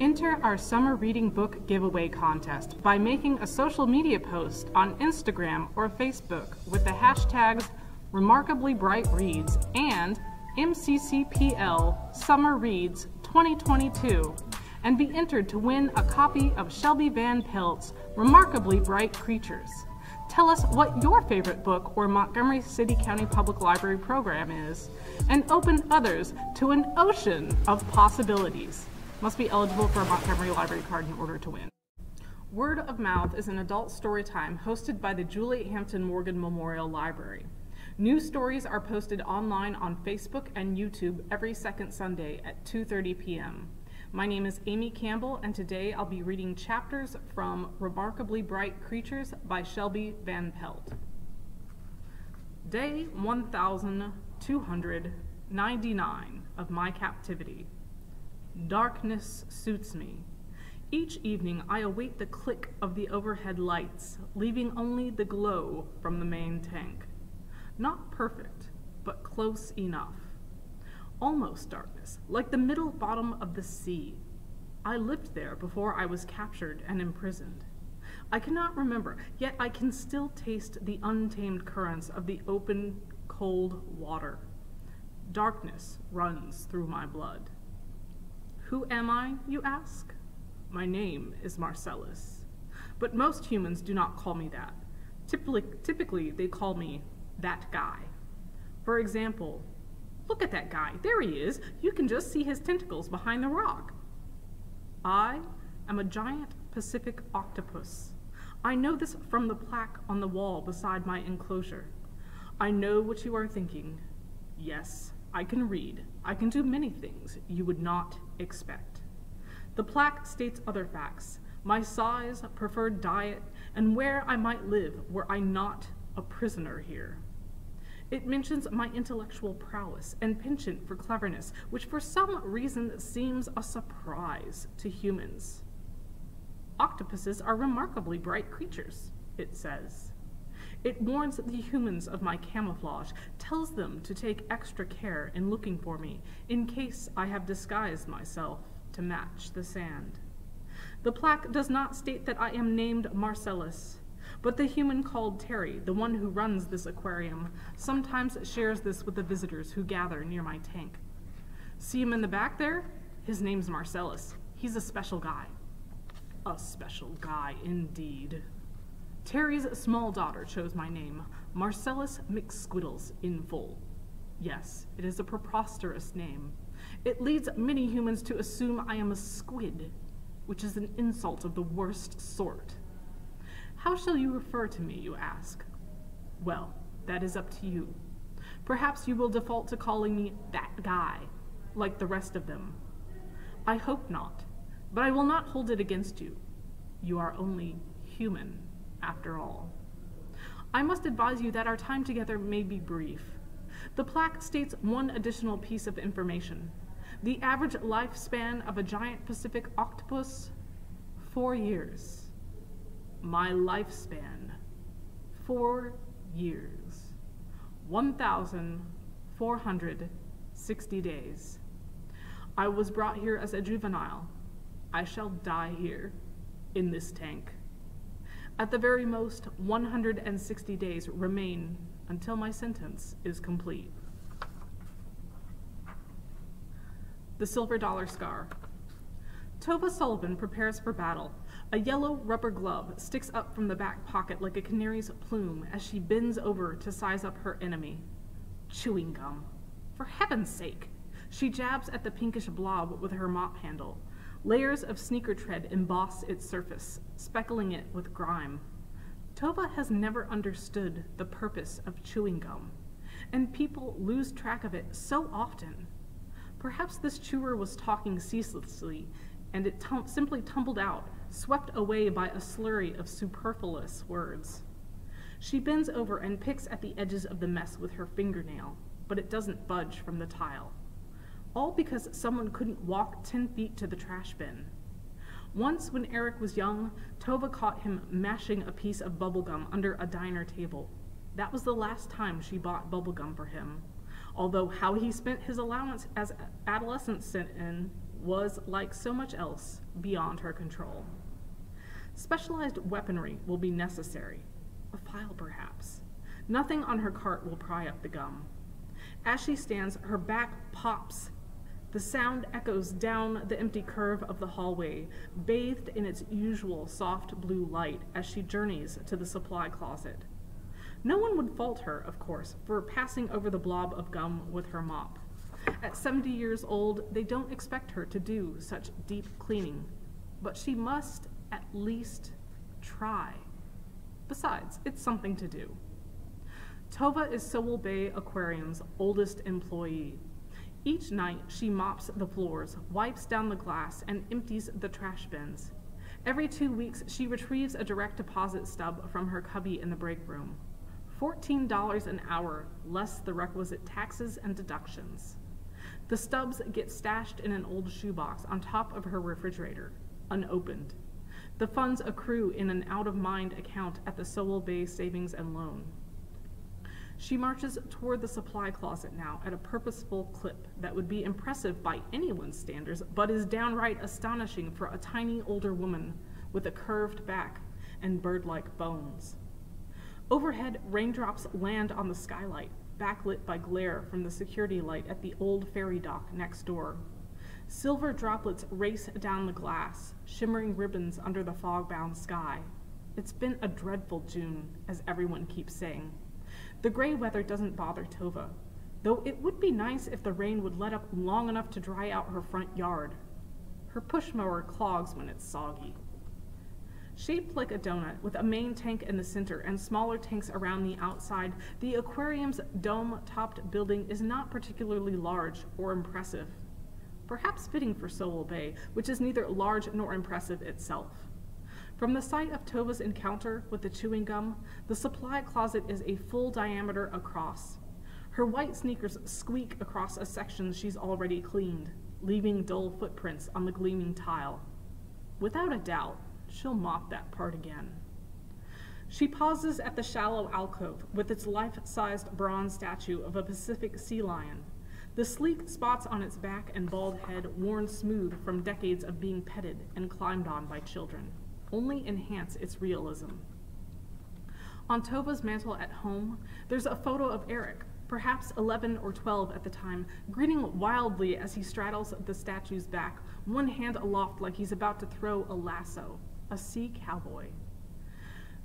Enter our summer reading book giveaway contest by making a social media post on Instagram or Facebook with the hashtags Remarkably Bright Reads and MCCPL Summer Reads 2022 and be entered to win a copy of Shelby Van Pelt's Remarkably Bright Creatures. Tell us what your favorite book or Montgomery City County Public Library program is, and open others to an ocean of possibilities. Must be eligible for a Montgomery Library card in order to win. Word of Mouth is an adult story time hosted by the Juliette Hampton Morgan Memorial Library. New stories are posted online on Facebook and YouTube every second Sunday at 2:30 p.m. My name is Amy Campbell, and today I'll be reading chapters from Remarkably Bright Creatures by Shelby Van Pelt. Day 1299 of my captivity. Darkness suits me. Each evening I await the click of the overhead lights, leaving only the glow from the main tank. Not perfect, but close enough almost darkness, like the middle bottom of the sea. I lived there before I was captured and imprisoned. I cannot remember, yet I can still taste the untamed currents of the open, cold water. Darkness runs through my blood. Who am I, you ask? My name is Marcellus. But most humans do not call me that. Typically, typically they call me that guy. For example, Look at that guy. There he is. You can just see his tentacles behind the rock. I am a giant Pacific octopus. I know this from the plaque on the wall beside my enclosure. I know what you are thinking. Yes, I can read. I can do many things you would not expect. The plaque states other facts my size, preferred diet, and where I might live were I not a prisoner here. It mentions my intellectual prowess and penchant for cleverness, which for some reason seems a surprise to humans. Octopuses are remarkably bright creatures, it says. It warns the humans of my camouflage, tells them to take extra care in looking for me in case I have disguised myself to match the sand. The plaque does not state that I am named Marcellus, but the human called Terry, the one who runs this aquarium, sometimes shares this with the visitors who gather near my tank. See him in the back there? His name's Marcellus. He's a special guy. A special guy, indeed. Terry's small daughter chose my name, Marcellus McSquiddles in full. Yes, it is a preposterous name. It leads many humans to assume I am a squid, which is an insult of the worst sort. How shall you refer to me, you ask? Well, that is up to you. Perhaps you will default to calling me that guy, like the rest of them. I hope not, but I will not hold it against you. You are only human, after all. I must advise you that our time together may be brief. The plaque states one additional piece of information. The average lifespan of a giant Pacific octopus, four years my lifespan, four years, 1,460 days. I was brought here as a juvenile. I shall die here, in this tank. At the very most, 160 days remain until my sentence is complete. The Silver Dollar Scar. Tova Sullivan prepares for battle a yellow rubber glove sticks up from the back pocket like a canary's plume as she bends over to size up her enemy. Chewing gum. For heaven's sake! She jabs at the pinkish blob with her mop handle. Layers of sneaker tread emboss its surface, speckling it with grime. Tova has never understood the purpose of chewing gum, and people lose track of it so often. Perhaps this chewer was talking ceaselessly, and it tum simply tumbled out swept away by a slurry of superfluous words. She bends over and picks at the edges of the mess with her fingernail, but it doesn't budge from the tile. All because someone couldn't walk 10 feet to the trash bin. Once, when Eric was young, Tova caught him mashing a piece of bubblegum under a diner table. That was the last time she bought bubblegum for him, although how he spent his allowance as adolescence sent in was, like so much else, beyond her control. Specialized weaponry will be necessary. A file, perhaps. Nothing on her cart will pry up the gum. As she stands, her back pops. The sound echoes down the empty curve of the hallway, bathed in its usual soft blue light as she journeys to the supply closet. No one would fault her, of course, for passing over the blob of gum with her mop. At 70 years old, they don't expect her to do such deep cleaning, but she must at least try. Besides, it's something to do. Tova is Sowell Bay Aquarium's oldest employee. Each night, she mops the floors, wipes down the glass, and empties the trash bins. Every two weeks, she retrieves a direct deposit stub from her cubby in the break room. $14 an hour, less the requisite taxes and deductions. The stubs get stashed in an old shoebox on top of her refrigerator, unopened. The funds accrue in an out-of-mind account at the Sowell Bay Savings and Loan. She marches toward the supply closet now at a purposeful clip that would be impressive by anyone's standards, but is downright astonishing for a tiny older woman with a curved back and bird-like bones. Overhead, raindrops land on the skylight, backlit by glare from the security light at the old ferry dock next door. Silver droplets race down the glass, shimmering ribbons under the fog-bound sky. It's been a dreadful June, as everyone keeps saying. The gray weather doesn't bother Tova, though it would be nice if the rain would let up long enough to dry out her front yard. Her push mower clogs when it's soggy. Shaped like a donut, with a main tank in the center and smaller tanks around the outside, the aquarium's dome-topped building is not particularly large or impressive. Perhaps fitting for Sowell Bay, which is neither large nor impressive itself. From the site of Tova's encounter with the chewing gum, the supply closet is a full diameter across. Her white sneakers squeak across a section she's already cleaned, leaving dull footprints on the gleaming tile. Without a doubt, she'll mop that part again. She pauses at the shallow alcove with its life-sized bronze statue of a Pacific sea lion. The sleek spots on its back and bald head worn smooth from decades of being petted and climbed on by children only enhance its realism. On Tova's mantle at home, there's a photo of Eric, perhaps 11 or 12 at the time, grinning wildly as he straddles the statue's back, one hand aloft like he's about to throw a lasso, a sea cowboy.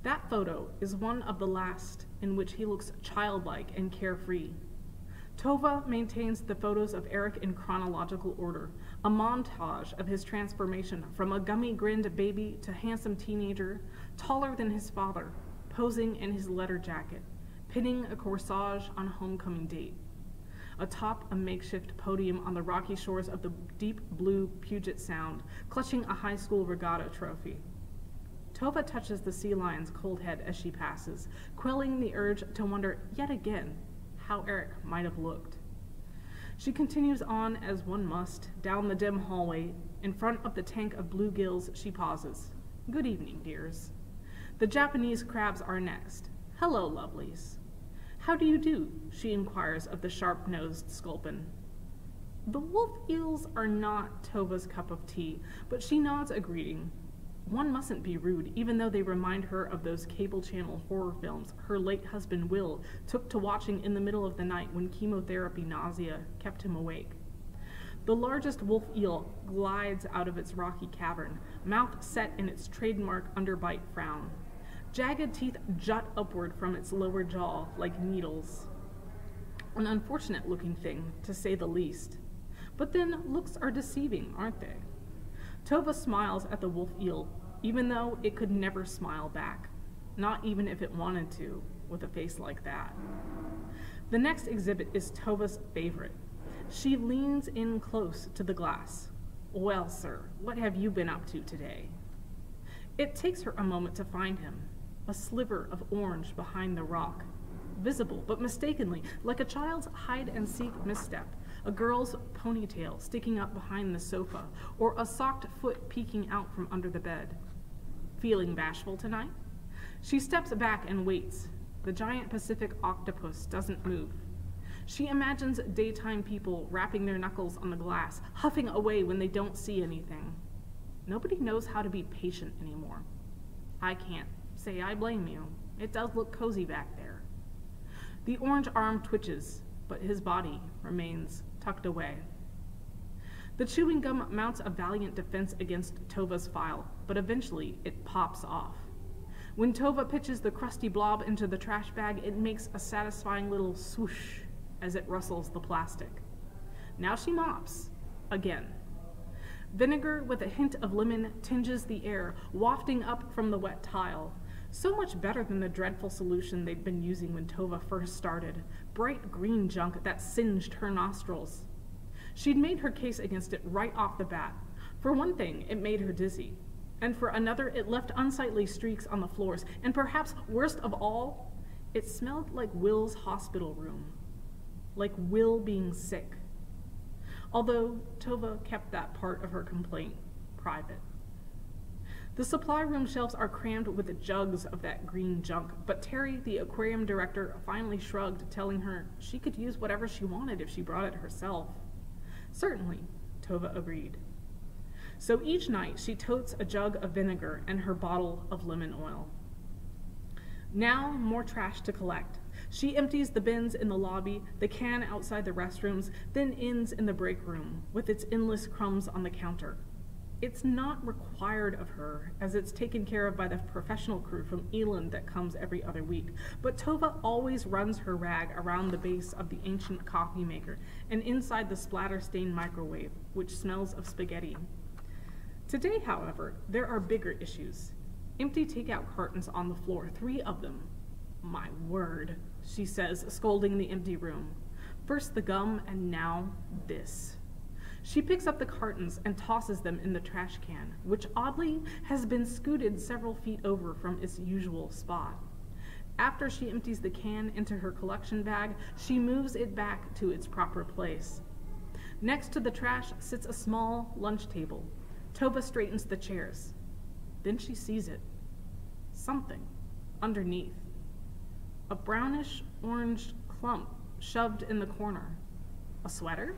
That photo is one of the last in which he looks childlike and carefree. Tova maintains the photos of Eric in chronological order, a montage of his transformation from a gummy-grinned baby to handsome teenager, taller than his father, posing in his letter jacket, pinning a corsage on a homecoming date. Atop a makeshift podium on the rocky shores of the deep blue Puget Sound, clutching a high school regatta trophy. Tova touches the sea lion's cold head as she passes, quelling the urge to wonder yet again how Eric might have looked. She continues on as one must, down the dim hallway. In front of the tank of bluegills, she pauses. Good evening, dears. The Japanese crabs are next. Hello, lovelies. How do you do? she inquires of the sharp-nosed sculpin. The wolf eels are not Tova's cup of tea, but she nods a greeting, one mustn't be rude, even though they remind her of those cable channel horror films her late husband Will took to watching in the middle of the night when chemotherapy nausea kept him awake. The largest wolf eel glides out of its rocky cavern, mouth set in its trademark underbite frown. Jagged teeth jut upward from its lower jaw like needles. An unfortunate looking thing, to say the least. But then looks are deceiving, aren't they? Tova smiles at the wolf eel, even though it could never smile back, not even if it wanted to, with a face like that. The next exhibit is Tova's favorite. She leans in close to the glass. Well, sir, what have you been up to today? It takes her a moment to find him, a sliver of orange behind the rock, visible but mistakenly, like a child's hide-and-seek misstep, a girl's ponytail sticking up behind the sofa, or a socked foot peeking out from under the bed. Feeling bashful tonight? She steps back and waits. The giant Pacific octopus doesn't move. She imagines daytime people rapping their knuckles on the glass, huffing away when they don't see anything. Nobody knows how to be patient anymore. I can't say I blame you. It does look cozy back there. The orange arm twitches, but his body remains tucked away. The chewing gum mounts a valiant defense against Tova's file, but eventually it pops off. When Tova pitches the crusty blob into the trash bag, it makes a satisfying little swoosh as it rustles the plastic. Now she mops. Again. Vinegar with a hint of lemon tinges the air, wafting up from the wet tile. So much better than the dreadful solution they'd been using when Tova first started bright green junk that singed her nostrils. She'd made her case against it right off the bat. For one thing, it made her dizzy. And for another, it left unsightly streaks on the floors. And perhaps worst of all, it smelled like Will's hospital room. Like Will being sick. Although Tova kept that part of her complaint private. The supply room shelves are crammed with jugs of that green junk, but Terry, the aquarium director, finally shrugged, telling her she could use whatever she wanted if she brought it herself. Certainly, Tova agreed. So each night she totes a jug of vinegar and her bottle of lemon oil. Now, more trash to collect. She empties the bins in the lobby, the can outside the restrooms, then ends in the break room with its endless crumbs on the counter. It's not required of her, as it's taken care of by the professional crew from Eland that comes every other week. But Tova always runs her rag around the base of the ancient coffee maker and inside the splatter-stained microwave, which smells of spaghetti. Today, however, there are bigger issues. Empty takeout cartons on the floor, three of them. My word, she says, scolding the empty room. First the gum, and now this. She picks up the cartons and tosses them in the trash can, which oddly has been scooted several feet over from its usual spot. After she empties the can into her collection bag, she moves it back to its proper place. Next to the trash sits a small lunch table. Tova straightens the chairs. Then she sees it. Something underneath. A brownish orange clump shoved in the corner. A sweater?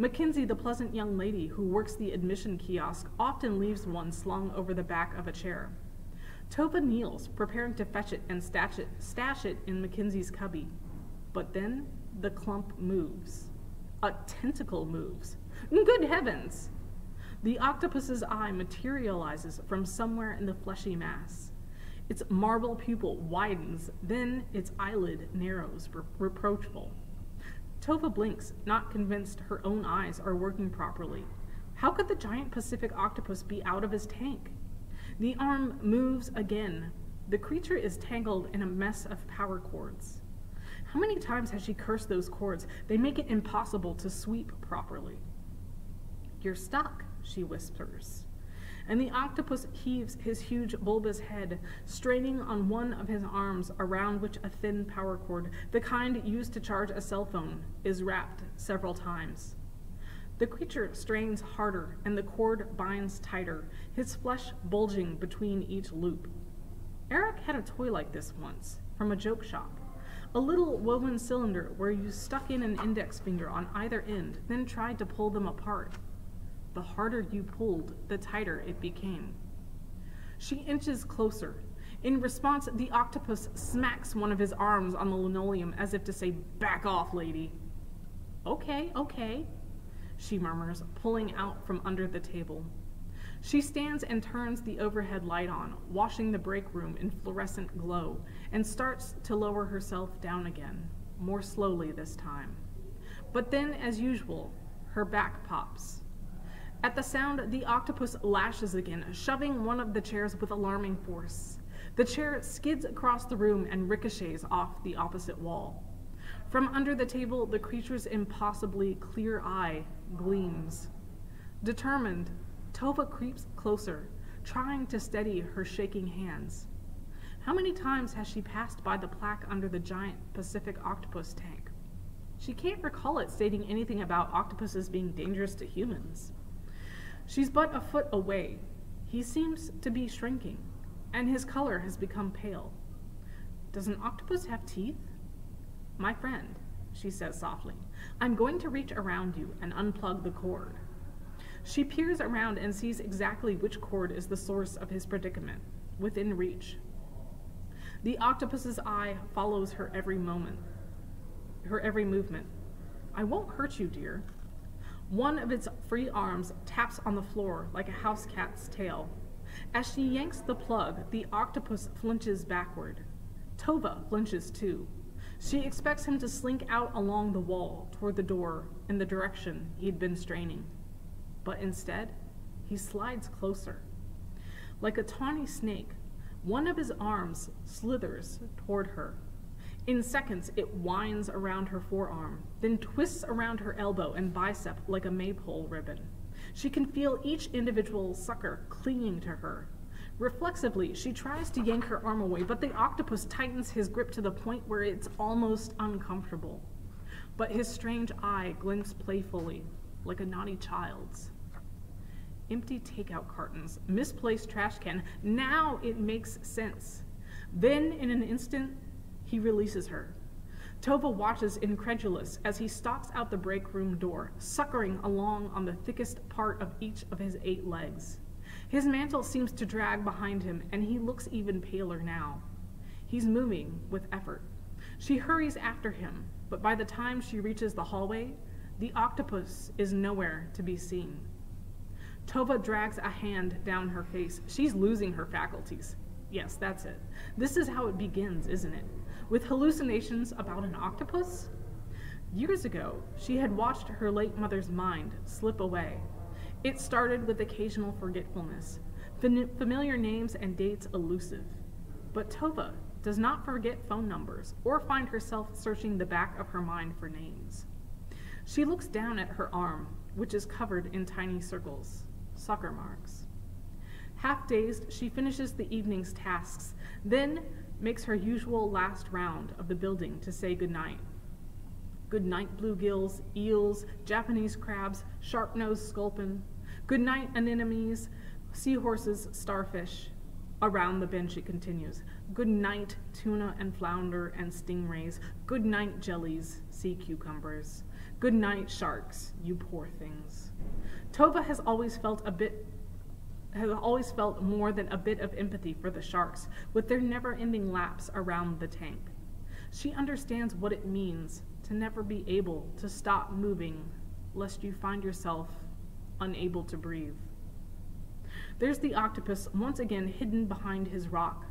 Mackenzie, the pleasant young lady who works the admission kiosk, often leaves one slung over the back of a chair. Tova kneels, preparing to fetch it and stash it, stash it in Mackenzie's cubby. But then the clump moves. A tentacle moves. Good heavens! The octopus's eye materializes from somewhere in the fleshy mass. Its marble pupil widens, then its eyelid narrows, re reproachful. Tova blinks, not convinced her own eyes are working properly. How could the giant Pacific octopus be out of his tank? The arm moves again. The creature is tangled in a mess of power cords. How many times has she cursed those cords? They make it impossible to sweep properly. You're stuck, she whispers and the octopus heaves his huge bulbous head, straining on one of his arms around which a thin power cord, the kind used to charge a cell phone, is wrapped several times. The creature strains harder, and the cord binds tighter, his flesh bulging between each loop. Eric had a toy like this once, from a joke shop. A little woven cylinder where you stuck in an index finger on either end, then tried to pull them apart the harder you pulled, the tighter it became. She inches closer. In response, the octopus smacks one of his arms on the linoleum as if to say, Back off, lady. Okay, okay, she murmurs, pulling out from under the table. She stands and turns the overhead light on, washing the break room in fluorescent glow, and starts to lower herself down again, more slowly this time. But then, as usual, her back pops. At the sound, the octopus lashes again, shoving one of the chairs with alarming force. The chair skids across the room and ricochets off the opposite wall. From under the table, the creature's impossibly clear eye gleams. Determined, Tova creeps closer, trying to steady her shaking hands. How many times has she passed by the plaque under the giant Pacific octopus tank? She can't recall it stating anything about octopuses being dangerous to humans. She's but a foot away. He seems to be shrinking, and his color has become pale. Does an octopus have teeth? My friend, she says softly. I'm going to reach around you and unplug the cord. She peers around and sees exactly which cord is the source of his predicament, within reach. The octopus's eye follows her every moment, her every movement. I won't hurt you, dear. One of its free arms taps on the floor like a house cat's tail. As she yanks the plug, the octopus flinches backward. Tova flinches too. She expects him to slink out along the wall toward the door in the direction he'd been straining. But instead, he slides closer. Like a tawny snake, one of his arms slithers toward her. In seconds, it winds around her forearm, then twists around her elbow and bicep like a maypole ribbon. She can feel each individual sucker clinging to her. Reflexively, she tries to yank her arm away, but the octopus tightens his grip to the point where it's almost uncomfortable. But his strange eye glints playfully, like a naughty child's empty takeout cartons, misplaced trash can. Now it makes sense. Then, in an instant, he releases her. Tova watches incredulous as he stalks out the break room door, suckering along on the thickest part of each of his eight legs. His mantle seems to drag behind him, and he looks even paler now. He's moving with effort. She hurries after him, but by the time she reaches the hallway, the octopus is nowhere to be seen. Tova drags a hand down her face. She's losing her faculties. Yes, that's it. This is how it begins, isn't it? With hallucinations about an octopus? Years ago, she had watched her late mother's mind slip away. It started with occasional forgetfulness, familiar names and dates elusive. But Tova does not forget phone numbers or find herself searching the back of her mind for names. She looks down at her arm, which is covered in tiny circles sucker marks. Half dazed, she finishes the evening's tasks, then makes her usual last round of the building to say goodnight. Good night, bluegills, eels, Japanese crabs, sharp-nosed sculpin. Good night, anemones, seahorses, starfish. Around the bench it continues. Good night, tuna and flounder and stingrays. Good night, jellies, sea cucumbers. Good night, sharks, you poor things. Tova has always felt a bit has always felt more than a bit of empathy for the sharks with their never-ending laps around the tank. She understands what it means to never be able to stop moving lest you find yourself unable to breathe. There's the octopus once again hidden behind his rock.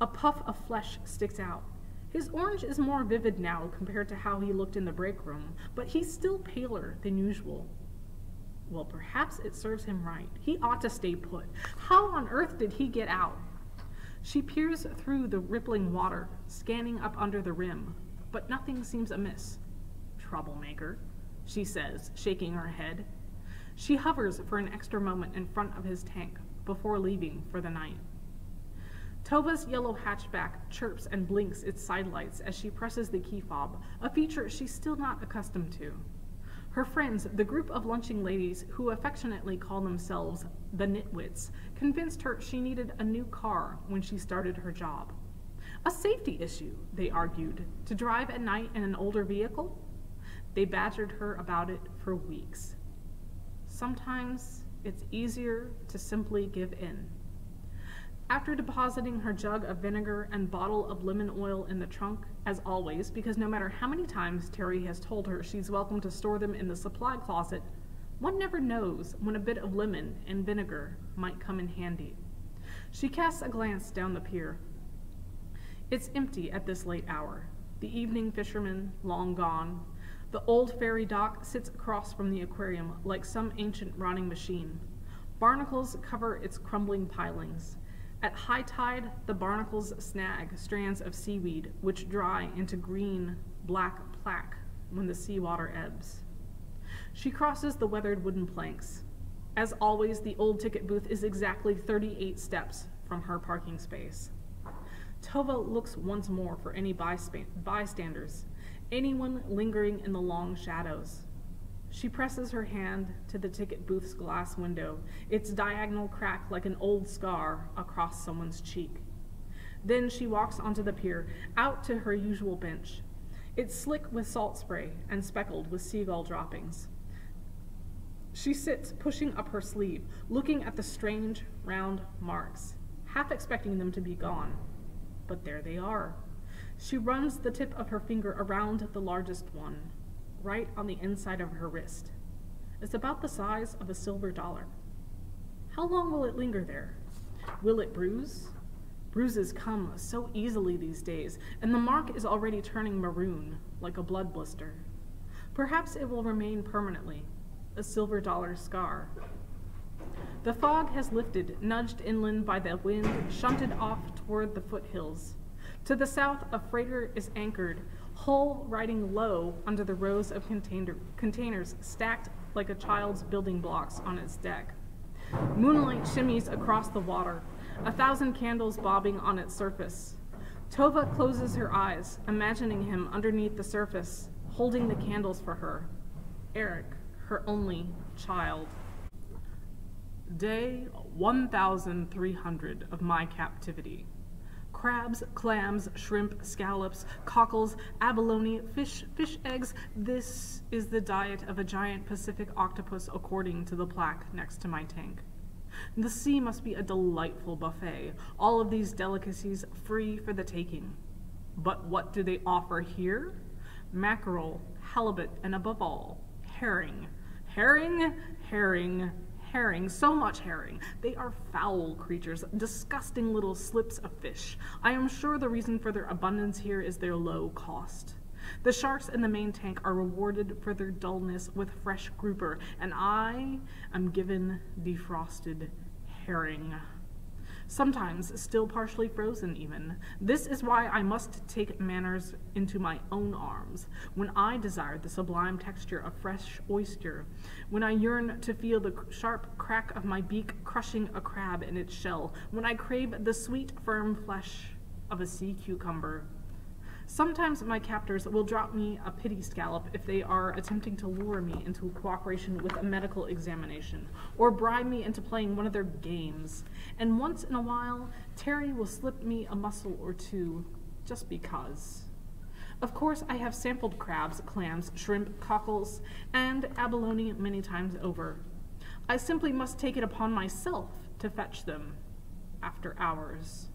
A puff of flesh sticks out. His orange is more vivid now compared to how he looked in the break room, but he's still paler than usual. Well, perhaps it serves him right. He ought to stay put. How on earth did he get out? She peers through the rippling water, scanning up under the rim, but nothing seems amiss. Troublemaker, she says, shaking her head. She hovers for an extra moment in front of his tank before leaving for the night. Tova's yellow hatchback chirps and blinks its sidelights as she presses the key fob, a feature she's still not accustomed to. Her friends, the group of lunching ladies who affectionately call themselves the Nitwits, convinced her she needed a new car when she started her job. A safety issue, they argued, to drive at night in an older vehicle? They badgered her about it for weeks. Sometimes it's easier to simply give in. After depositing her jug of vinegar and bottle of lemon oil in the trunk, as always, because no matter how many times Terry has told her she's welcome to store them in the supply closet, one never knows when a bit of lemon and vinegar might come in handy. She casts a glance down the pier. It's empty at this late hour. The evening fishermen, long gone. The old ferry dock sits across from the aquarium like some ancient rotting machine. Barnacles cover its crumbling pilings. At high tide, the barnacles snag strands of seaweed, which dry into green, black plaque when the seawater ebbs. She crosses the weathered wooden planks. As always, the old ticket booth is exactly 38 steps from her parking space. Tova looks once more for any bystanders, anyone lingering in the long shadows. She presses her hand to the ticket booth's glass window, its diagonal crack like an old scar across someone's cheek. Then she walks onto the pier, out to her usual bench. It's slick with salt spray and speckled with seagull droppings. She sits, pushing up her sleeve, looking at the strange, round marks, half expecting them to be gone. But there they are. She runs the tip of her finger around the largest one, right on the inside of her wrist. It's about the size of a silver dollar. How long will it linger there? Will it bruise? Bruises come so easily these days, and the mark is already turning maroon, like a blood blister. Perhaps it will remain permanently, a silver dollar scar. The fog has lifted, nudged inland by the wind, shunted off toward the foothills. To the south, a freighter is anchored, hull riding low under the rows of container, containers stacked like a child's building blocks on its deck. Moonlight shimmies across the water, a thousand candles bobbing on its surface. Tova closes her eyes, imagining him underneath the surface, holding the candles for her. Eric her only child. Day 1300 of my captivity. Crabs, clams, shrimp, scallops, cockles, abalone, fish, fish eggs. This is the diet of a giant Pacific octopus according to the plaque next to my tank. The sea must be a delightful buffet, all of these delicacies free for the taking. But what do they offer here? Mackerel, halibut, and above all, herring, Herring, herring, herring, so much herring. They are foul creatures, disgusting little slips of fish. I am sure the reason for their abundance here is their low cost. The sharks in the main tank are rewarded for their dullness with fresh grouper, and I am given defrosted herring sometimes still partially frozen even. This is why I must take manners into my own arms, when I desire the sublime texture of fresh oyster, when I yearn to feel the sharp crack of my beak crushing a crab in its shell, when I crave the sweet, firm flesh of a sea cucumber. Sometimes my captors will drop me a pity scallop if they are attempting to lure me into cooperation with a medical examination, or bribe me into playing one of their games. And once in a while, Terry will slip me a mussel or two, just because. Of course, I have sampled crabs, clams, shrimp, cockles, and abalone many times over. I simply must take it upon myself to fetch them after hours.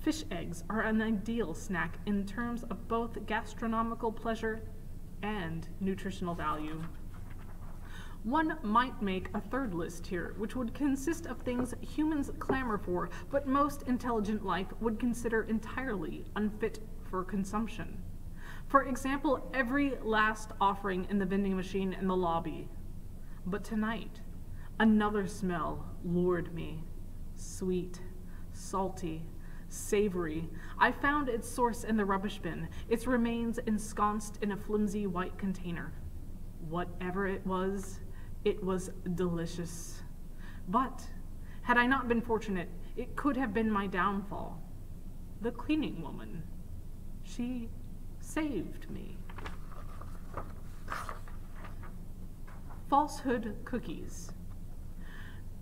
Fish eggs are an ideal snack in terms of both gastronomical pleasure and nutritional value. One might make a third list here, which would consist of things humans clamor for, but most intelligent life would consider entirely unfit for consumption. For example, every last offering in the vending machine in the lobby. But tonight, another smell lured me. Sweet, salty, savory. I found its source in the rubbish bin, its remains ensconced in a flimsy white container. Whatever it was, it was delicious. But, had I not been fortunate, it could have been my downfall. The cleaning woman. She saved me. Falsehood cookies.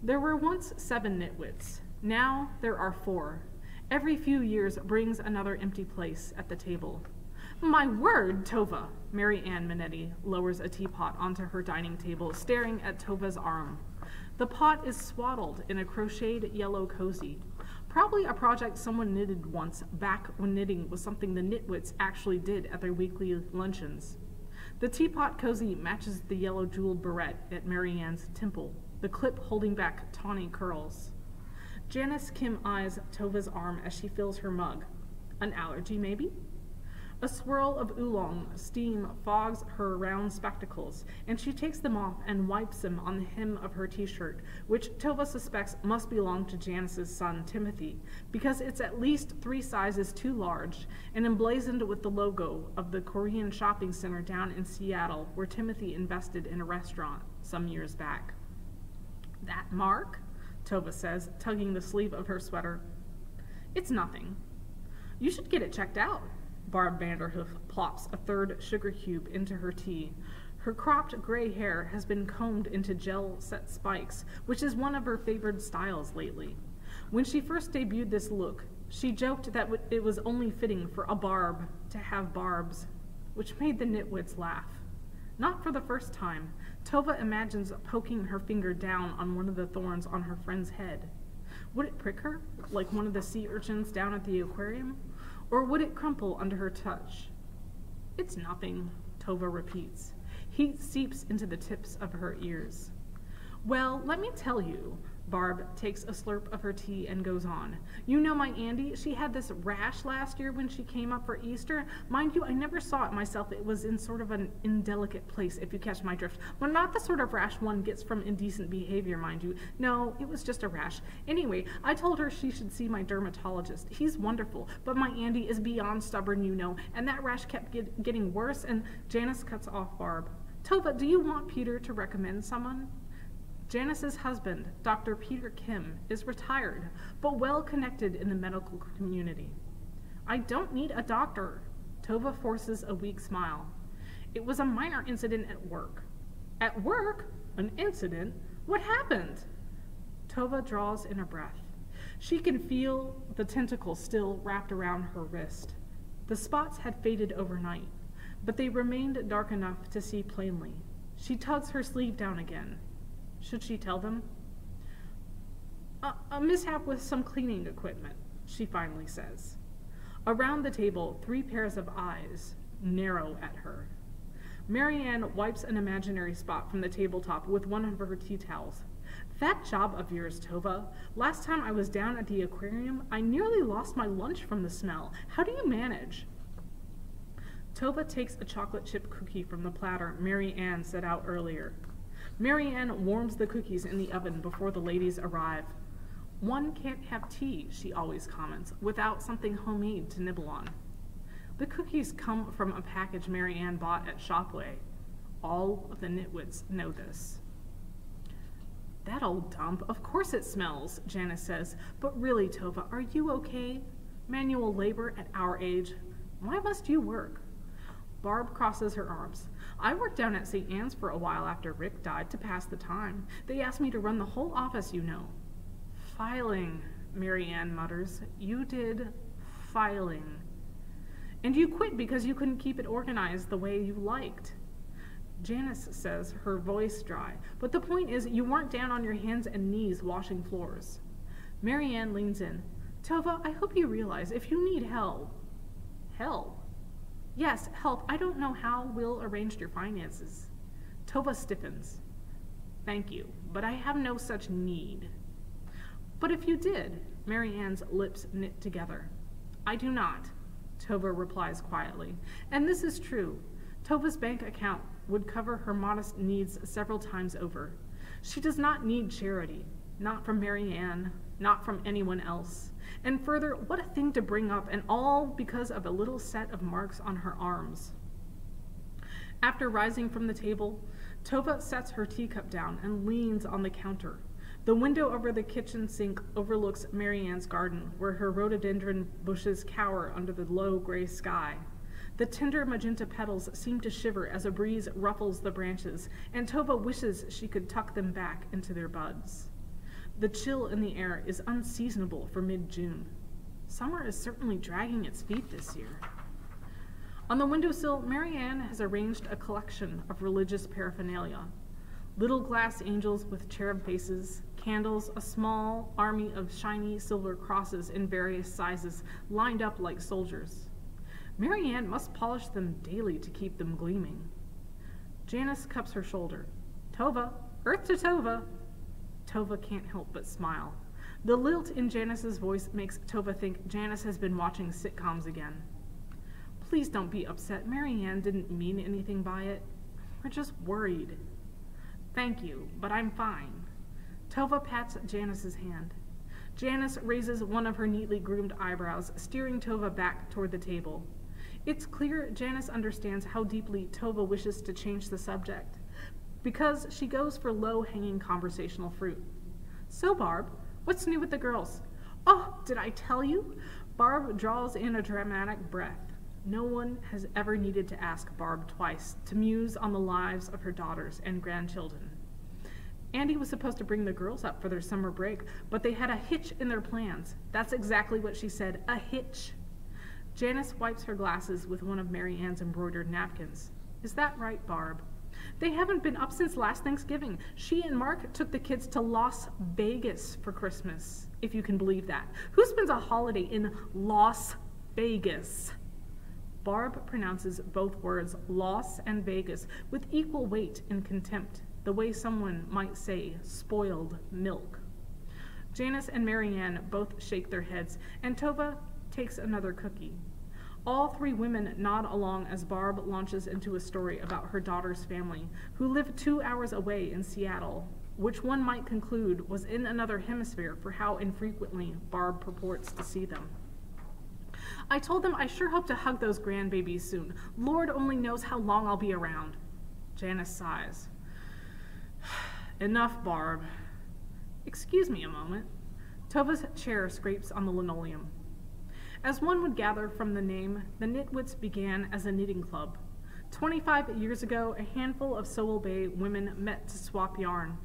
There were once seven nitwits. Now there are four. Every few years brings another empty place at the table. My word, Tova! Mary Ann Minetti lowers a teapot onto her dining table, staring at Tova's arm. The pot is swaddled in a crocheted yellow cozy. Probably a project someone knitted once, back when knitting was something the nitwits actually did at their weekly luncheons. The teapot cozy matches the yellow jeweled barrette at Mary Ann's temple, the clip holding back tawny curls. Janice Kim eyes Tova's arm as she fills her mug. An allergy, maybe? A swirl of oolong steam fogs her round spectacles, and she takes them off and wipes them on the hem of her t-shirt, which Tova suspects must belong to Janice's son, Timothy, because it's at least three sizes too large and emblazoned with the logo of the Korean shopping center down in Seattle where Timothy invested in a restaurant some years back. That mark? Tova says, tugging the sleeve of her sweater. It's nothing. You should get it checked out. Barb Vanderhoof plops a third sugar cube into her tea. Her cropped gray hair has been combed into gel-set spikes, which is one of her favored styles lately. When she first debuted this look, she joked that it was only fitting for a barb to have barbs. which made the nitwits laugh. Not for the first time, Tova imagines poking her finger down on one of the thorns on her friend's head. Would it prick her, like one of the sea urchins down at the aquarium? Or would it crumple under her touch? It's nothing, Tova repeats. Heat seeps into the tips of her ears. Well, let me tell you, Barb takes a slurp of her tea and goes on. You know my Andy? She had this rash last year when she came up for Easter. Mind you, I never saw it myself. It was in sort of an indelicate place, if you catch my drift. Well, not the sort of rash one gets from indecent behavior, mind you. No, it was just a rash. Anyway, I told her she should see my dermatologist. He's wonderful, but my Andy is beyond stubborn, you know, and that rash kept get getting worse, and Janice cuts off Barb. Tova, do you want Peter to recommend someone? Janice's husband, Dr. Peter Kim, is retired, but well connected in the medical community. I don't need a doctor. Tova forces a weak smile. It was a minor incident at work. At work? An incident? What happened? Tova draws in a breath. She can feel the tentacle still wrapped around her wrist. The spots had faded overnight, but they remained dark enough to see plainly. She tugs her sleeve down again. Should she tell them? A, a mishap with some cleaning equipment, she finally says. Around the table, three pairs of eyes narrow at her. Mary Ann wipes an imaginary spot from the tabletop with one of her tea towels. That job of yours, Tova. Last time I was down at the aquarium, I nearly lost my lunch from the smell. How do you manage? Tova takes a chocolate chip cookie from the platter Mary Ann set out earlier. Mary Ann warms the cookies in the oven before the ladies arrive. One can't have tea, she always comments, without something homemade to nibble on. The cookies come from a package Mary Ann bought at Shopway. All of the nitwits know this. That old dump, of course it smells, Janice says. But really, Tova, are you okay? Manual labor at our age. Why must you work? Barb crosses her arms. I worked down at St. Anne's for a while after Rick died to pass the time. They asked me to run the whole office, you know. Filing, Mary Ann mutters. You did filing. And you quit because you couldn't keep it organized the way you liked. Janice says, her voice dry, but the point is you weren't down on your hands and knees washing floors. Mary Ann leans in. Tova, I hope you realize if you need help, help, Yes, help. I don't know how Will arranged your finances. Tova stiffens. Thank you, but I have no such need. But if you did, Mary Ann's lips knit together. I do not, Tova replies quietly. And this is true. Tova's bank account would cover her modest needs several times over. She does not need charity, not from Mary Ann, not from anyone else. And further, what a thing to bring up, and all because of a little set of marks on her arms. After rising from the table, Tova sets her teacup down and leans on the counter. The window over the kitchen sink overlooks Mary Ann's garden, where her rhododendron bushes cower under the low gray sky. The tender magenta petals seem to shiver as a breeze ruffles the branches, and Tova wishes she could tuck them back into their buds. The chill in the air is unseasonable for mid-June. Summer is certainly dragging its feet this year. On the windowsill, Mary Ann has arranged a collection of religious paraphernalia. Little glass angels with cherub faces, candles, a small army of shiny silver crosses in various sizes lined up like soldiers. Mary Ann must polish them daily to keep them gleaming. Janice cups her shoulder. Tova, earth to Tova, Tova can't help but smile. The lilt in Janice's voice makes Tova think Janice has been watching sitcoms again. Please don't be upset. Mary Ann didn't mean anything by it. We're just worried. Thank you, but I'm fine. Tova pats Janice's hand. Janice raises one of her neatly groomed eyebrows, steering Tova back toward the table. It's clear Janice understands how deeply Tova wishes to change the subject because she goes for low-hanging conversational fruit. So, Barb, what's new with the girls? Oh, did I tell you? Barb draws in a dramatic breath. No one has ever needed to ask Barb twice to muse on the lives of her daughters and grandchildren. Andy was supposed to bring the girls up for their summer break, but they had a hitch in their plans. That's exactly what she said, a hitch. Janice wipes her glasses with one of Mary Ann's embroidered napkins. Is that right, Barb? They haven't been up since last Thanksgiving. She and Mark took the kids to Las Vegas for Christmas, if you can believe that. Who spends a holiday in Las Vegas? Barb pronounces both words, Las and Vegas, with equal weight and contempt, the way someone might say spoiled milk. Janice and Mary Ann both shake their heads, and Tova takes another cookie. All three women nod along as Barb launches into a story about her daughter's family, who live two hours away in Seattle, which one might conclude was in another hemisphere for how infrequently Barb purports to see them. I told them I sure hope to hug those grandbabies soon. Lord only knows how long I'll be around. Janice sighs. Enough, Barb. Excuse me a moment. Tova's chair scrapes on the linoleum. As one would gather from the name, the Nitwits began as a knitting club. 25 years ago, a handful of Sowell Bay women met to swap yarn.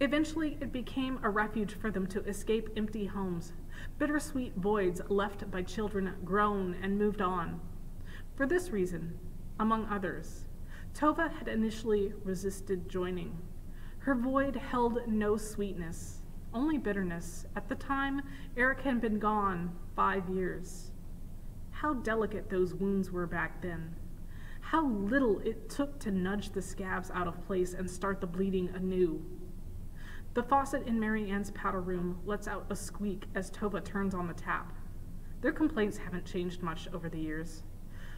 Eventually, it became a refuge for them to escape empty homes, bittersweet voids left by children grown and moved on. For this reason, among others, Tova had initially resisted joining. Her void held no sweetness, only bitterness. At the time, Eric had been gone five years. How delicate those wounds were back then. How little it took to nudge the scabs out of place and start the bleeding anew. The faucet in Mary Ann's powder room lets out a squeak as Tova turns on the tap. Their complaints haven't changed much over the years.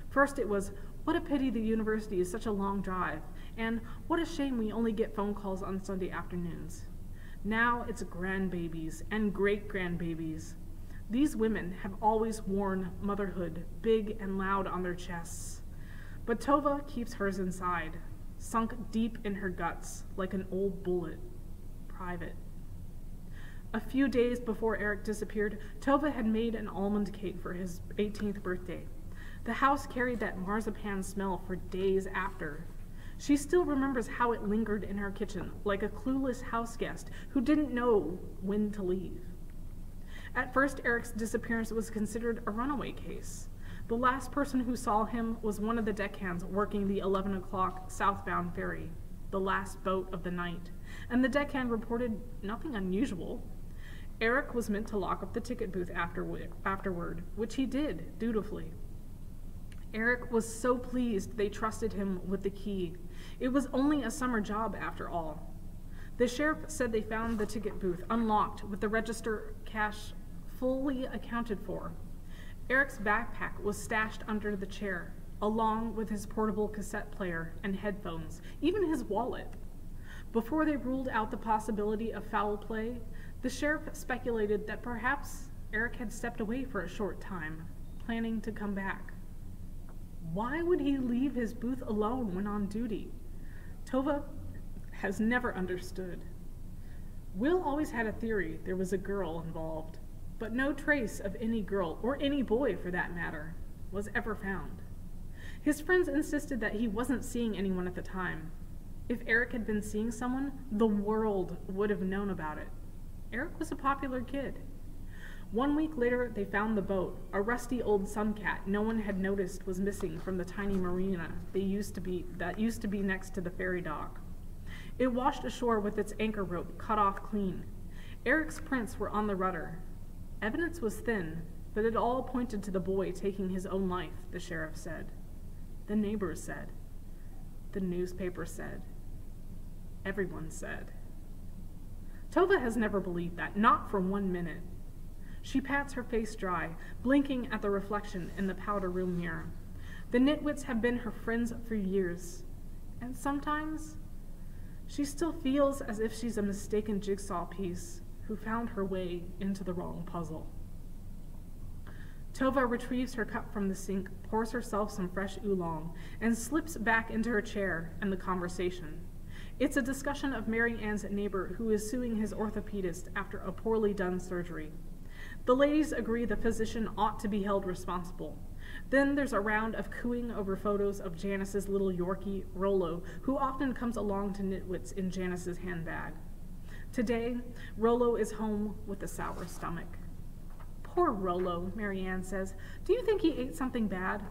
First it was, what a pity the university is such a long drive, and what a shame we only get phone calls on Sunday afternoons. Now it's grandbabies and great grandbabies. These women have always worn motherhood big and loud on their chests. But Tova keeps hers inside, sunk deep in her guts like an old bullet, private. A few days before Eric disappeared, Tova had made an almond cake for his 18th birthday. The house carried that marzipan smell for days after, she still remembers how it lingered in her kitchen, like a clueless house guest who didn't know when to leave. At first, Eric's disappearance was considered a runaway case. The last person who saw him was one of the deckhands working the 11 o'clock southbound ferry, the last boat of the night, and the deckhand reported nothing unusual. Eric was meant to lock up the ticket booth afterward, which he did dutifully. Eric was so pleased they trusted him with the key. It was only a summer job after all. The sheriff said they found the ticket booth unlocked with the register cash fully accounted for. Eric's backpack was stashed under the chair, along with his portable cassette player and headphones, even his wallet. Before they ruled out the possibility of foul play, the sheriff speculated that perhaps Eric had stepped away for a short time, planning to come back. Why would he leave his booth alone when on duty? Tova has never understood. Will always had a theory there was a girl involved, but no trace of any girl, or any boy for that matter, was ever found. His friends insisted that he wasn't seeing anyone at the time. If Eric had been seeing someone, the world would have known about it. Eric was a popular kid. One week later, they found the boat. A rusty old suncat no one had noticed was missing from the tiny marina they used to be, that used to be next to the ferry dock. It washed ashore with its anchor rope cut off clean. Eric's prints were on the rudder. Evidence was thin, but it all pointed to the boy taking his own life, the sheriff said. The neighbors said. The newspaper said. Everyone said. Tova has never believed that, not for one minute. She pats her face dry, blinking at the reflection in the powder room mirror. The Nitwits have been her friends for years, and sometimes she still feels as if she's a mistaken jigsaw piece who found her way into the wrong puzzle. Tova retrieves her cup from the sink, pours herself some fresh oolong, and slips back into her chair and the conversation. It's a discussion of Mary Ann's neighbor who is suing his orthopedist after a poorly done surgery. The ladies agree the physician ought to be held responsible. Then there's a round of cooing over photos of Janice's little Yorkie, Rollo, who often comes along to Nitwits in Janice's handbag. Today, Rollo is home with a sour stomach. Poor Rollo, Mary Ann says. Do you think he ate something bad?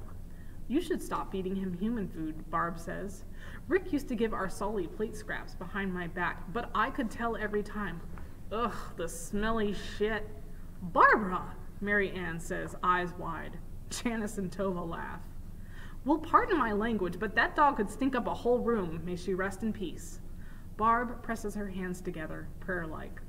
You should stop feeding him human food, Barb says. Rick used to give our Sully plate scraps behind my back, but I could tell every time. Ugh, the smelly shit. Barbara, Mary Ann says, eyes wide. Janice and Tova laugh. Well, pardon my language, but that dog could stink up a whole room. May she rest in peace. Barb presses her hands together, prayer like.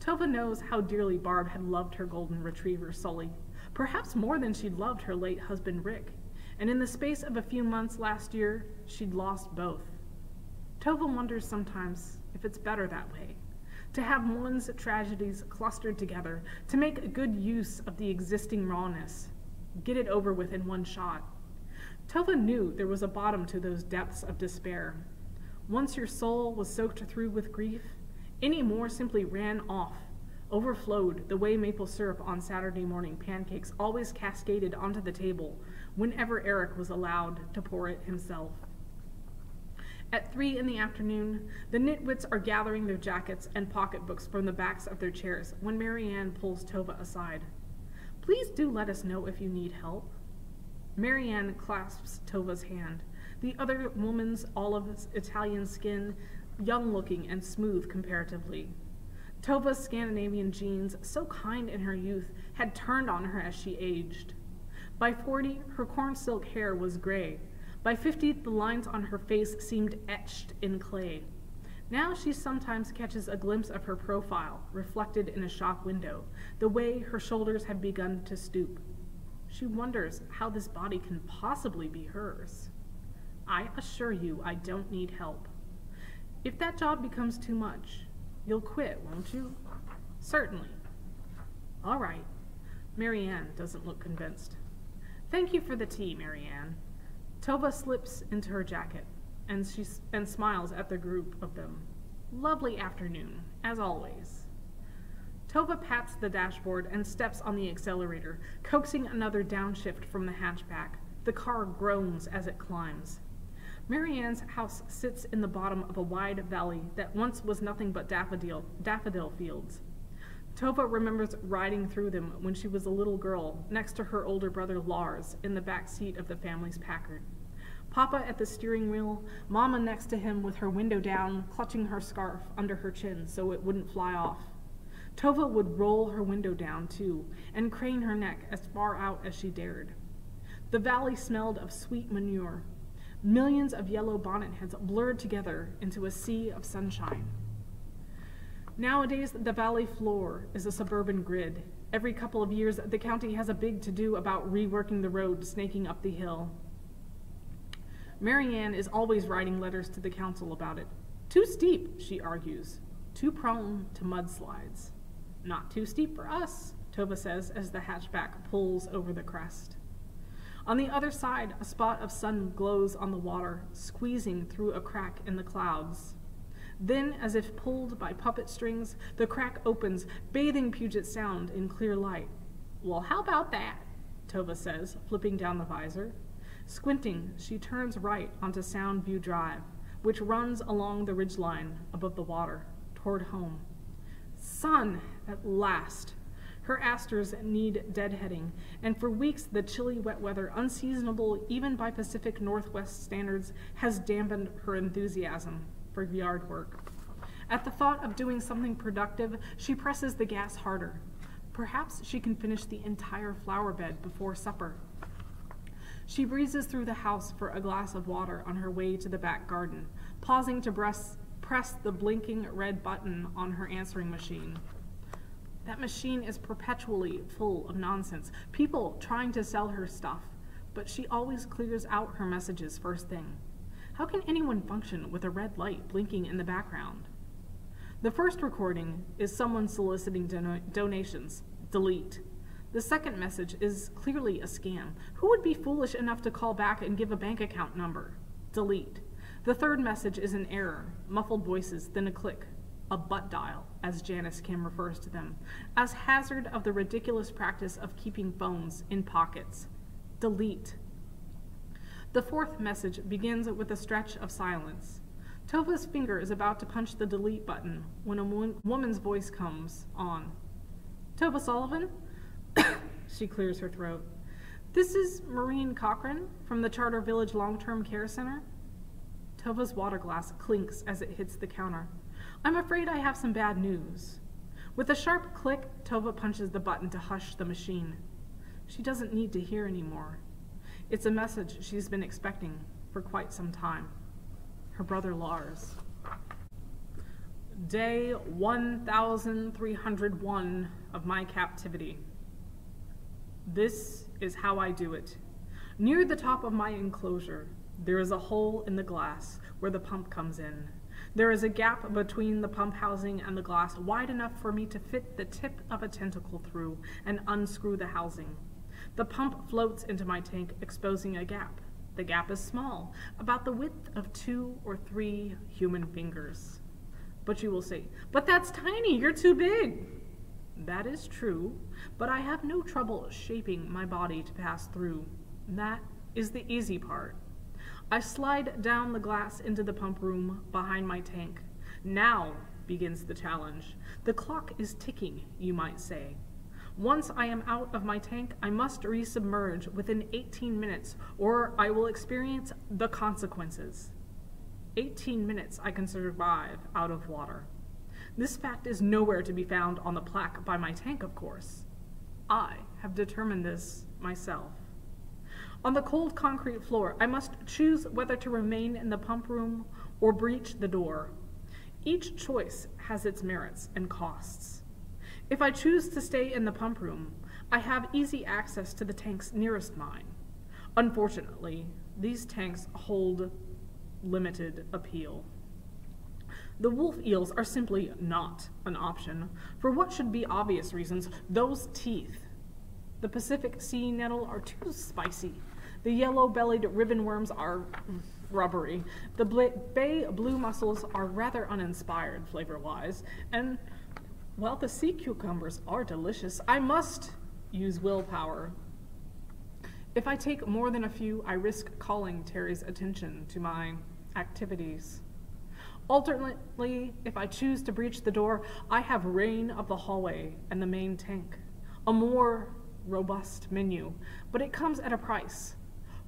Tova knows how dearly Barb had loved her golden retriever, Sully, perhaps more than she'd loved her late husband, Rick and in the space of a few months last year, she'd lost both. Tova wonders sometimes if it's better that way, to have one's tragedies clustered together, to make a good use of the existing rawness, get it over with in one shot. Tova knew there was a bottom to those depths of despair. Once your soul was soaked through with grief, any more simply ran off, overflowed the way maple syrup on Saturday morning pancakes always cascaded onto the table whenever Eric was allowed to pour it himself. At three in the afternoon, the nitwits are gathering their jackets and pocketbooks from the backs of their chairs when Mary Ann pulls Tova aside. Please do let us know if you need help. Mary Ann clasps Tova's hand. The other woman's olive Italian skin, young looking and smooth comparatively. Tova's Scandinavian genes, so kind in her youth, had turned on her as she aged. By 40, her corn silk hair was gray. By 50, the lines on her face seemed etched in clay. Now she sometimes catches a glimpse of her profile, reflected in a shop window, the way her shoulders have begun to stoop. She wonders how this body can possibly be hers. I assure you I don't need help. If that job becomes too much, you'll quit, won't you? Certainly. All right. Mary Ann doesn't look convinced. Thank you for the tea, Mary Ann. Tova slips into her jacket and she and smiles at the group of them. Lovely afternoon, as always. Tova pats the dashboard and steps on the accelerator, coaxing another downshift from the hatchback. The car groans as it climbs. Mary Ann's house sits in the bottom of a wide valley that once was nothing but daffodil, daffodil fields. Tova remembers riding through them when she was a little girl, next to her older brother Lars, in the back seat of the family's Packard. Papa at the steering wheel, Mama next to him with her window down, clutching her scarf under her chin so it wouldn't fly off. Tova would roll her window down, too, and crane her neck as far out as she dared. The valley smelled of sweet manure. Millions of yellow bonnet heads blurred together into a sea of sunshine. Nowadays, the valley floor is a suburban grid. Every couple of years, the county has a big to-do about reworking the road snaking up the hill. Mary Ann is always writing letters to the council about it. Too steep, she argues. Too prone to mudslides. Not too steep for us, Tova says as the hatchback pulls over the crest. On the other side, a spot of sun glows on the water, squeezing through a crack in the clouds. Then, as if pulled by puppet strings, the crack opens, bathing Puget Sound in clear light. Well, how about that? Tova says, flipping down the visor. Squinting, she turns right onto Sound View Drive, which runs along the ridgeline above the water, toward home. Sun, at last! Her asters need deadheading, and for weeks the chilly wet weather, unseasonable even by Pacific Northwest standards, has dampened her enthusiasm for yard work. At the thought of doing something productive, she presses the gas harder. Perhaps she can finish the entire flower bed before supper. She breezes through the house for a glass of water on her way to the back garden, pausing to press, press the blinking red button on her answering machine. That machine is perpetually full of nonsense, people trying to sell her stuff, but she always clears out her messages first thing. How can anyone function with a red light blinking in the background? The first recording is someone soliciting don donations. Delete. The second message is clearly a scam. Who would be foolish enough to call back and give a bank account number? Delete. The third message is an error, muffled voices, then a click. A butt dial, as Janice Kim refers to them, as hazard of the ridiculous practice of keeping phones in pockets. Delete. The fourth message begins with a stretch of silence. Tova's finger is about to punch the delete button when a woman's voice comes on. Tova Sullivan? she clears her throat. This is Maureen Cochran from the Charter Village Long Term Care Center. Tova's water glass clinks as it hits the counter. I'm afraid I have some bad news. With a sharp click, Tova punches the button to hush the machine. She doesn't need to hear anymore. It's a message she's been expecting for quite some time. Her brother Lars. Day 1301 of my captivity. This is how I do it. Near the top of my enclosure, there is a hole in the glass where the pump comes in. There is a gap between the pump housing and the glass wide enough for me to fit the tip of a tentacle through and unscrew the housing. The pump floats into my tank, exposing a gap. The gap is small, about the width of two or three human fingers. But you will say, but that's tiny, you're too big. That is true, but I have no trouble shaping my body to pass through. That is the easy part. I slide down the glass into the pump room behind my tank. Now begins the challenge. The clock is ticking, you might say. Once I am out of my tank, I must resubmerge within 18 minutes, or I will experience the consequences. 18 minutes I can survive out of water. This fact is nowhere to be found on the plaque by my tank, of course. I have determined this myself. On the cold concrete floor, I must choose whether to remain in the pump room or breach the door. Each choice has its merits and costs. If I choose to stay in the pump room, I have easy access to the tanks nearest mine. Unfortunately, these tanks hold limited appeal. The wolf eels are simply not an option, for what should be obvious reasons, those teeth. The Pacific sea nettle are too spicy. The yellow-bellied ribbon worms are rubbery. The bay blue mussels are rather uninspired flavor-wise, and while the sea cucumbers are delicious, I must use willpower. If I take more than a few, I risk calling Terry's attention to my activities. Alternately, if I choose to breach the door, I have reign of the hallway and the main tank. A more robust menu, but it comes at a price.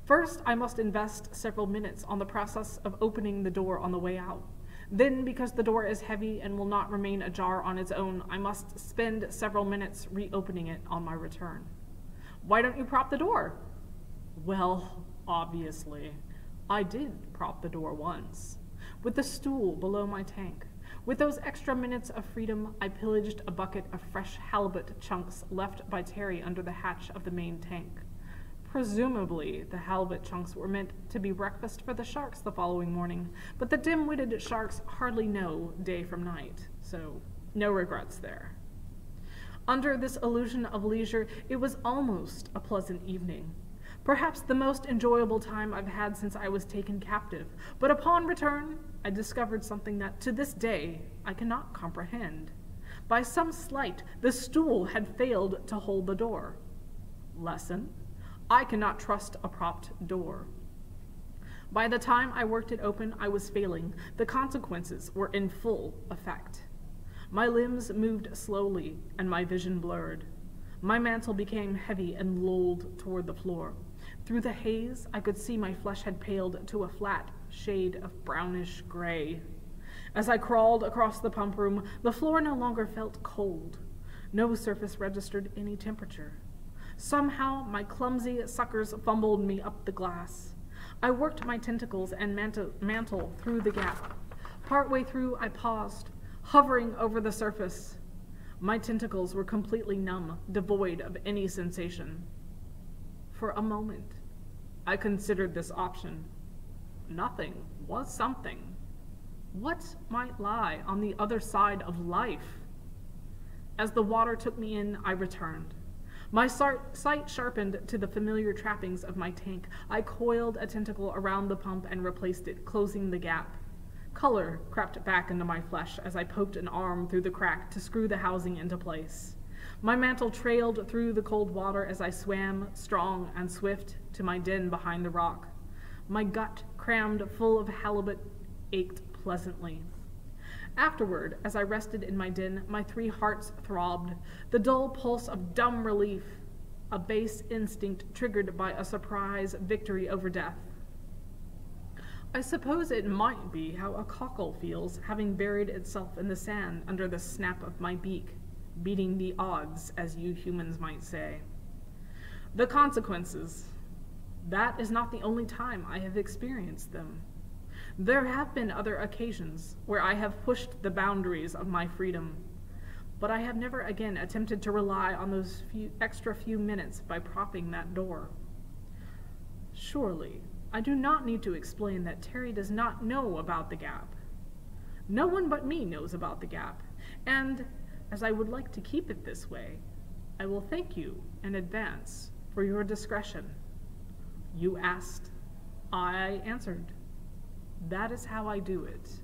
First, I must invest several minutes on the process of opening the door on the way out. Then, because the door is heavy and will not remain ajar on its own, I must spend several minutes reopening it on my return. Why don't you prop the door? Well, obviously, I did prop the door once with the stool below my tank. With those extra minutes of freedom, I pillaged a bucket of fresh halibut chunks left by Terry under the hatch of the main tank. Presumably, the halibut chunks were meant to be breakfast for the sharks the following morning, but the dim-witted sharks hardly know day from night, so no regrets there. Under this illusion of leisure, it was almost a pleasant evening. Perhaps the most enjoyable time I've had since I was taken captive, but upon return, I discovered something that to this day I cannot comprehend. By some slight, the stool had failed to hold the door. Lesson? I cannot trust a propped door. By the time I worked it open, I was failing. The consequences were in full effect. My limbs moved slowly, and my vision blurred. My mantle became heavy and lolled toward the floor. Through the haze, I could see my flesh had paled to a flat shade of brownish gray. As I crawled across the pump room, the floor no longer felt cold. No surface registered any temperature. Somehow, my clumsy suckers fumbled me up the glass. I worked my tentacles and mantle, through the gap. Partway through, I paused, hovering over the surface. My tentacles were completely numb, devoid of any sensation. For a moment, I considered this option. Nothing was something. What might lie on the other side of life? As the water took me in, I returned. My sight sharpened to the familiar trappings of my tank. I coiled a tentacle around the pump and replaced it, closing the gap. Color crept back into my flesh as I poked an arm through the crack to screw the housing into place. My mantle trailed through the cold water as I swam, strong and swift, to my den behind the rock. My gut, crammed full of halibut, ached pleasantly. Afterward, as I rested in my den, my three hearts throbbed, the dull pulse of dumb relief, a base instinct triggered by a surprise victory over death. I suppose it might be how a cockle feels, having buried itself in the sand under the snap of my beak, beating the odds, as you humans might say. The consequences. That is not the only time I have experienced them. There have been other occasions where I have pushed the boundaries of my freedom, but I have never again attempted to rely on those few, extra few minutes by propping that door. Surely, I do not need to explain that Terry does not know about the gap. No one but me knows about the gap, and as I would like to keep it this way, I will thank you in advance for your discretion. You asked, I answered. That is how I do it.